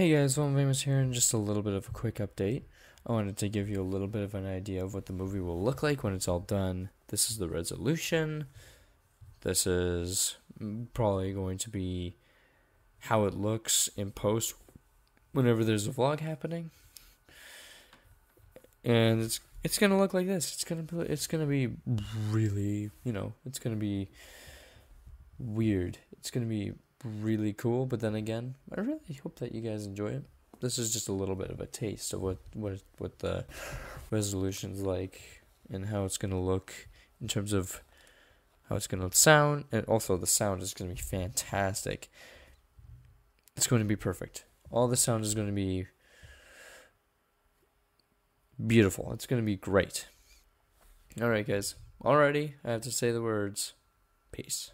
Hey guys, One Famous here, and just a little bit of a quick update. I wanted to give you a little bit of an idea of what the movie will look like when it's all done. This is the resolution. This is mm, probably going to be how it looks in post whenever there's a vlog happening. And it's it's gonna look like this. It's gonna be it's gonna be really you know it's gonna be weird. It's gonna be really cool. But then again, I really hope that you guys enjoy it. This is just a little bit of a taste of what what what the resolution's like and how it's gonna look in terms of how it's gonna sound, and also the sound is gonna be fantastic. It's going to be perfect. All the sound is going to be beautiful. It's going to be great. All right, guys. Alrighty, I have to say the words. Peace.